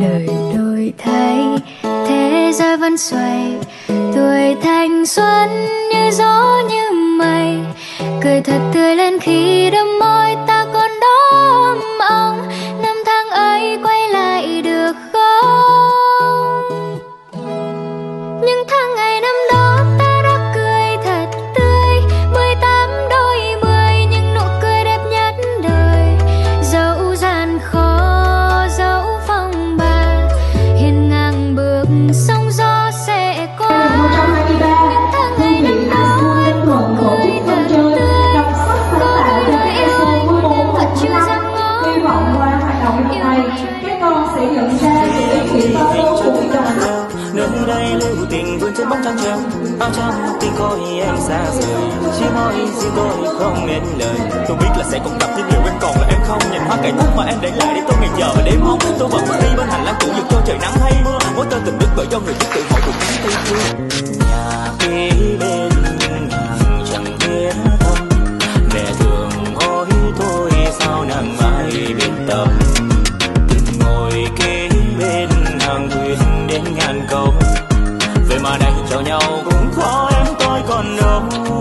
đời đổi thay thế giới vẫn xoay. Tuổi thanh xuân như gió như mây. Cười thật tươi lên khi đôi môi ta còn đó ấm ong năm tháng ấy quay lại được không? Những nhận ra đồng nơi đây lưu tình vươn trên bóng trăng treo. Áo trắng tình coi em xa rời. Chỉ môi riêng tôi không nên lời. Tôi biết là sẽ còn gặp những điều em còn là em không. Nhìn hoa cải thúc mà em để lại để tôi ngày chờ và đêm mong tôi vẫn bước đi bên hành lang cũ dù cho trời nắng hay mưa. Mối tơ tình đứt bởi do người biết tự hỏi cùng cánh tay thương mà đành cho nhau cũng khó em tôi còn đâu